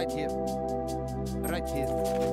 ради, ради